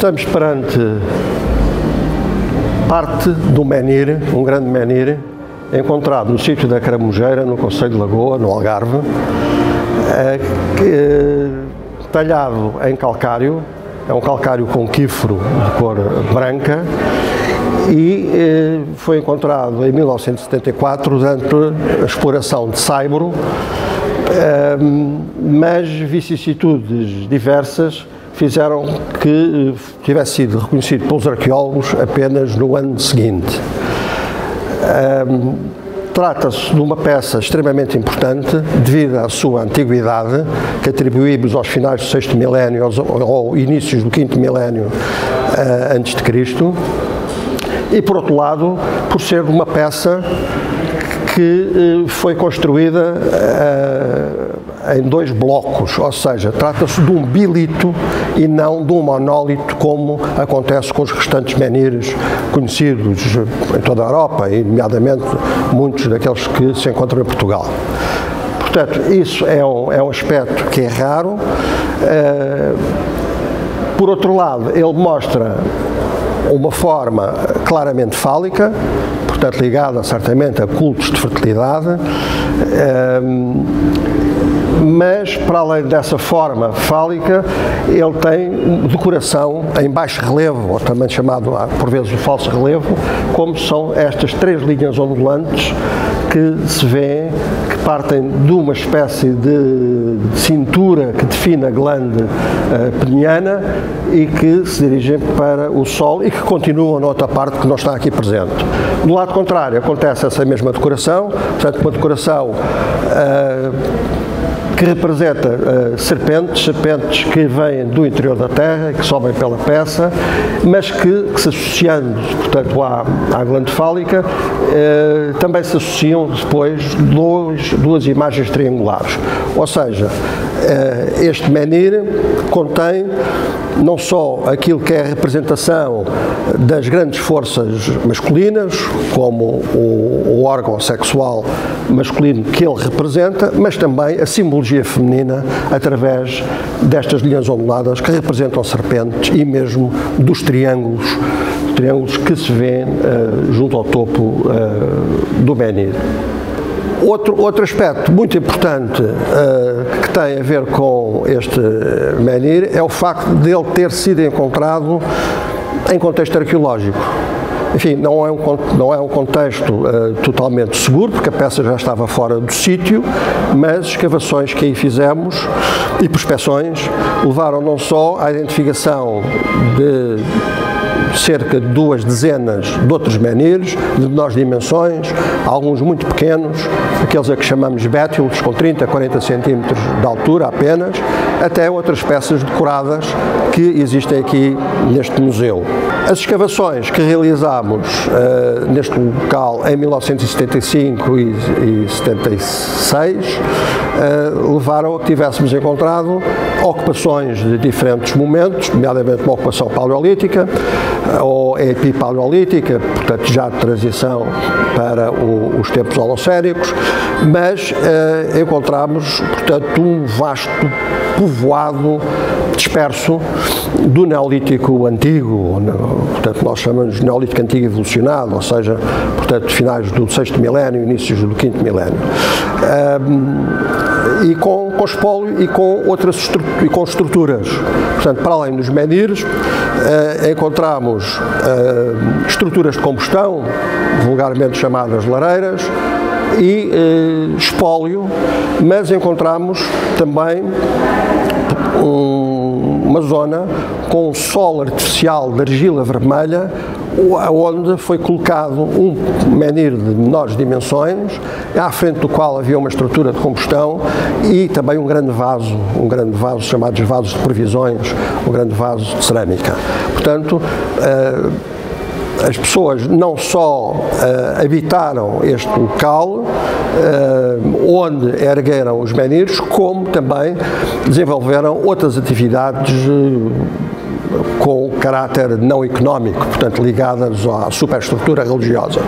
Estamos perante parte do menir, um grande menir, encontrado no sítio da Caramujeira, no Conselho de Lagoa, no Algarve, eh, que, talhado em calcário, é um calcário com quífero de cor branca, e eh, foi encontrado em 1974 durante a exploração de Saibro, eh, mas vicissitudes diversas fizeram que eh, tivesse sido reconhecido pelos arqueólogos apenas no ano seguinte. Trata-se de uma peça extremamente importante devido à sua antiguidade, que atribuímos aos finais do sexto milénio ou inícios do quinto milénio uh, antes de Cristo, e por outro lado, por ser uma peça que uh, foi construída uh, em dois blocos, ou seja, trata-se de um bilito e não de um monólito, como acontece com os restantes menires conhecidos em toda a Europa, e nomeadamente muitos daqueles que se encontram em Portugal. Portanto, isso é um, é um aspecto que é raro. Uh, por outro lado, ele mostra uma forma claramente fálica, portanto ligada certamente a cultos de fertilidade. Uh, mas para além dessa forma fálica, ele tem decoração em baixo relevo, ou também chamado por vezes de falso relevo, como são estas três linhas ondulantes que se vê que partem de uma espécie de cintura que define a glande uh, peniana e que se dirigem para o Sol e que continuam noutra parte que não está aqui presente. Do lado contrário, acontece essa mesma decoração, portanto, uma decoração uh, que representa uh, serpentes, serpentes que vêm do interior da Terra, que sobem pela peça, mas que, que se associando, portanto, à, à glande fálica, uh, também se associam depois dois, duas imagens triangulares. Ou seja, este menir contém não só aquilo que é a representação das grandes forças masculinas, como o, o órgão sexual masculino que ele representa, mas também a simbologia feminina através destas linhas onduladas que representam serpentes e mesmo dos triângulos, triângulos que se vêem uh, junto ao topo uh, do menir. Outro, outro aspecto muito importante uh, que tem a ver com este menhir é o facto de ele ter sido encontrado em contexto arqueológico. Enfim, não é um, não é um contexto uh, totalmente seguro, porque a peça já estava fora do sítio, mas escavações que aí fizemos e prospeções levaram não só à identificação de cerca de duas dezenas de outros menires, de menores dimensões, alguns muito pequenos, aqueles a que chamamos bétulos, com 30, 40 centímetros de altura apenas, até outras peças decoradas que existem aqui neste museu. As escavações que realizámos uh, neste local em 1975 e, e 76 uh, levaram a que tivéssemos encontrado ocupações de diferentes momentos, nomeadamente uma ocupação paleolítica, ou epipaleolítica, portanto já de transição para o, os tempos holocénicos, mas encontramos, portanto, um vasto povoado disperso do Neolítico Antigo, portanto nós chamamos Neolítico Antigo evolucionado, ou seja, portanto finais do sexto milénio, inícios do quinto milénio. E com, com espólio e com outras e com estruturas. Portanto, para além dos menires, uh, encontramos estruturas de combustão, vulgarmente chamadas lareiras, e uh, espólio, mas encontramos também um, uma zona com um sol artificial de argila vermelha, onde foi colocado um menir de menores dimensões, à frente do qual havia uma estrutura de combustão e também um grande vaso, um grande vaso chamados vasos de previsões, um grande vaso de cerâmica. Portanto, uh, as pessoas não só uh, habitaram este local, uh, onde ergueram os meninos, como também desenvolveram outras atividades uh, com caráter não económico, portanto ligadas à superestrutura religiosa.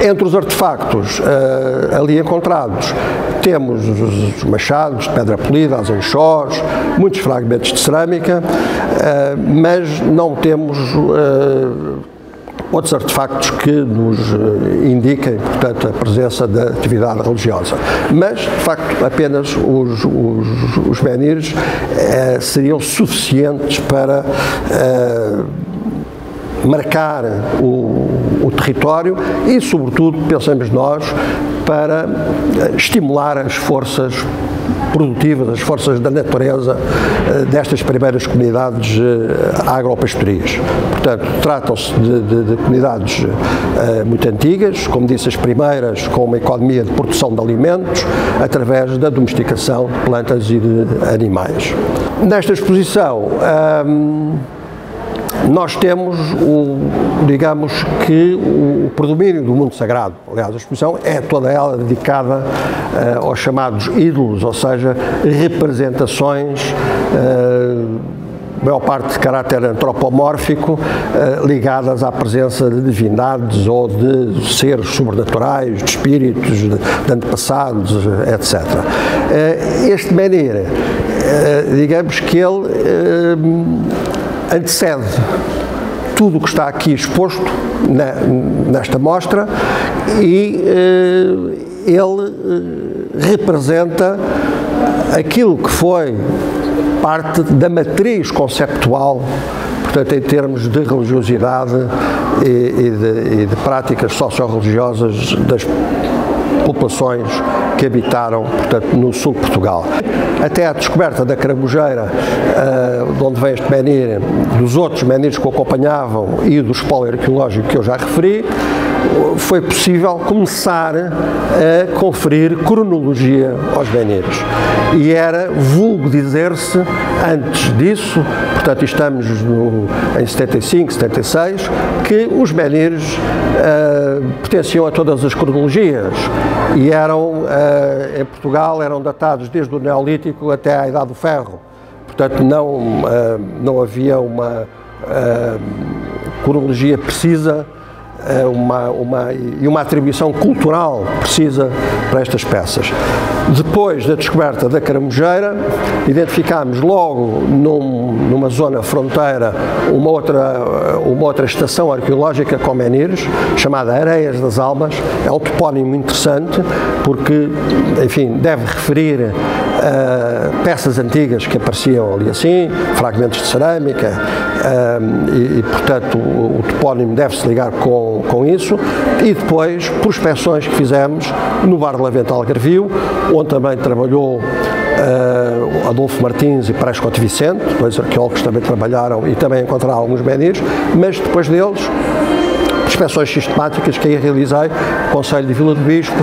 Entre os artefactos uh, ali encontrados, temos os machados de pedra polida, as enxós, muitos fragmentos de cerâmica, uh, mas não temos uh, outros artefactos que nos indiquem, portanto, a presença da atividade religiosa. Mas, de facto, apenas os, os, os menires seriam suficientes para marcar o, o território e, sobretudo, pensamos nós, para eh, estimular as forças produtivas, as forças da natureza eh, destas primeiras comunidades eh, agropastoris. Portanto, tratam-se de, de, de, comunidades muito antigas, como disse, as primeiras com uma economia de produção de alimentos através da domesticação de plantas e de animais. Nesta exposição, hum, nós temos, o, digamos que, o predomínio do mundo sagrado. Aliás, a exposição é toda ela dedicada uh, aos chamados ídolos, ou seja, representações. Uh, maior parte de caráter antropomórfico, eh, ligadas à presença de divindades ou de seres sobrenaturais, de espíritos, de, antepassados, etc. Este menir, digamos que ele antecede tudo o que está aqui exposto na, nesta mostra e eh, ele eh, representa aquilo que foi parte da matriz conceptual, portanto, em termos de religiosidade e, e, de, e de práticas socio-religiosas das populações que habitaram, portanto, no sul de Portugal. Até a descoberta da caramujeira, uh, de onde vem este menir, dos outros menirs que o acompanhavam e do espólio arqueológico que eu já referi, foi possível começar a conferir cronologia aos meniros. E era vulgo dizer-se, antes disso, portanto estamos no, em 75, 76, que os meniros uh, pertenciam a todas as cronologias e eram, uh, em Portugal, eram datados desde o Neolítico até à Idade do Ferro. Portanto, não, uh, não havia uma cronologia precisa uma, uma, e uma atribuição cultural precisa para estas peças. Depois da descoberta da caramujeira, identificámos logo num, numa zona fronteira uma outra, uma outra estação arqueológica com menires, chamada Areias das Almas. É um topónimo interessante porque, enfim, deve referir uh, peças antigas que apareciam ali assim, fragmentos de cerâmica, uh, e, e, portanto, o, o topónimo deve-se ligar com, com isso. E depois, prospecções que fizemos no Bar de Lavente Algarvio, onde também trabalhou uh, Adolfo Martins e Prescott Vicente, dois arqueólogos também trabalharam e também encontraram alguns menires, mas depois deles inspeções sistemáticas que aí realizei, Conselho de Vila do Bispo,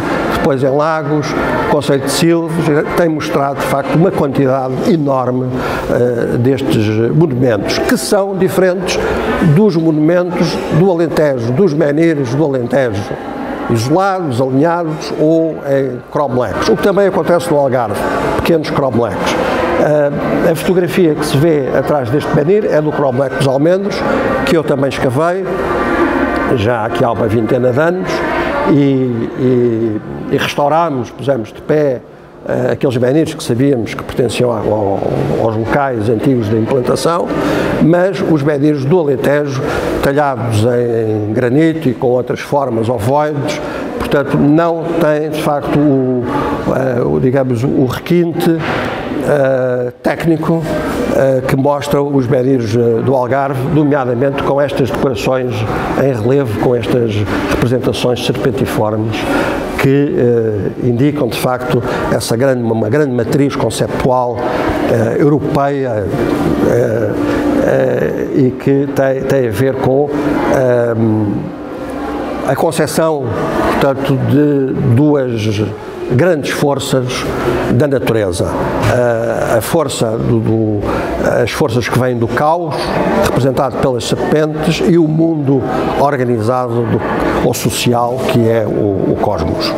depois em Lagos, Conselho de Silves, tem mostrado de facto uma quantidade enorme uh, destes monumentos, que são diferentes dos monumentos do Alentejo, dos menires do Alentejo isolados, alinhados ou em cromlechs, o que também acontece no Algarve, pequenos cromlechs. Uh, a fotografia que se vê atrás deste menir é do cromlech dos Almendros, que eu também escavei, já aqui há uma vintena de anos, e, e, e restaurámos, pusemos de pé uh, aqueles menires que sabíamos que pertenciam ao, aos locais antigos da implantação, mas os menires do Alentejo, talhados em granito e com outras formas ovoides, portanto não têm de facto o, uh, o digamos, o requinte Uh, técnico que mostra os médios uh, do Algarve, nomeadamente com estas decorações em relevo, com estas representações serpentiformes que indicam de facto essa grande, uma grande matriz conceptual europeia e que tem, tem, a ver com a concepção, portanto, de duas grandes forças da natureza. A força do, do, as forças que vêm do caos, representado pelas serpentes, e o mundo organizado do, ou social que é o, o cosmos.